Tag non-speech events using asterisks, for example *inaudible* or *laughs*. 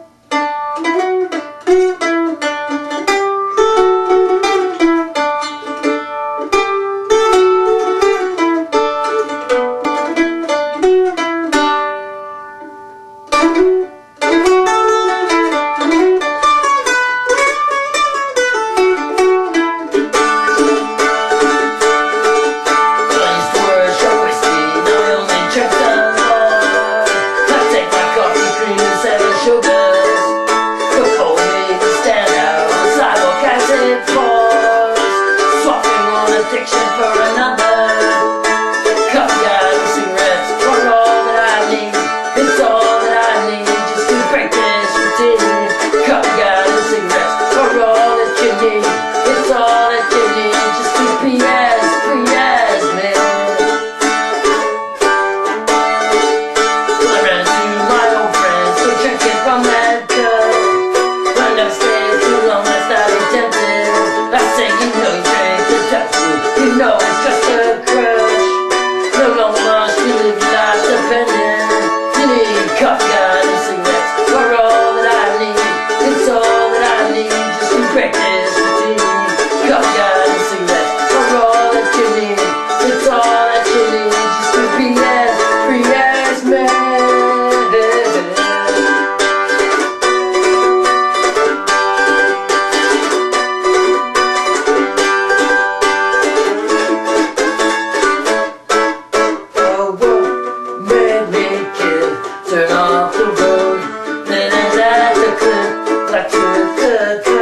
It's all that I God and cigarettes all that I need. It's all that I need just to break 的 *laughs*